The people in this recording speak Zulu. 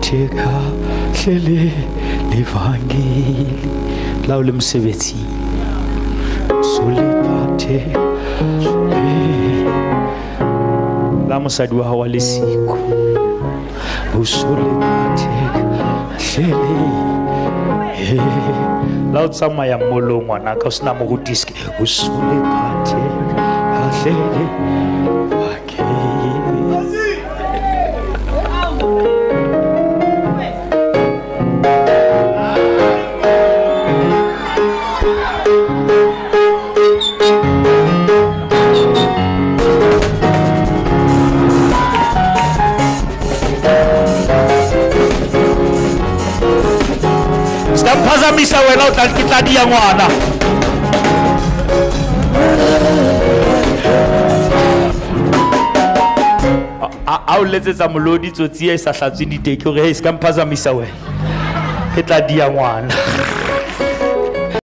liphathe kahle le livangeli. La o le mosebetsing soliphathe la mosadi wa gago wa lesiko. O soliphathe kahle le eh. la o tsamaya molong ngwanaka o sena mogodiske o soliphathe kahle Namtazamisha wena utakitadia mwana a o letsetsa molodi tsotsi e sa hlatswe diteke gore e se ka mphazamisa wena. Ke tla dia ngwana.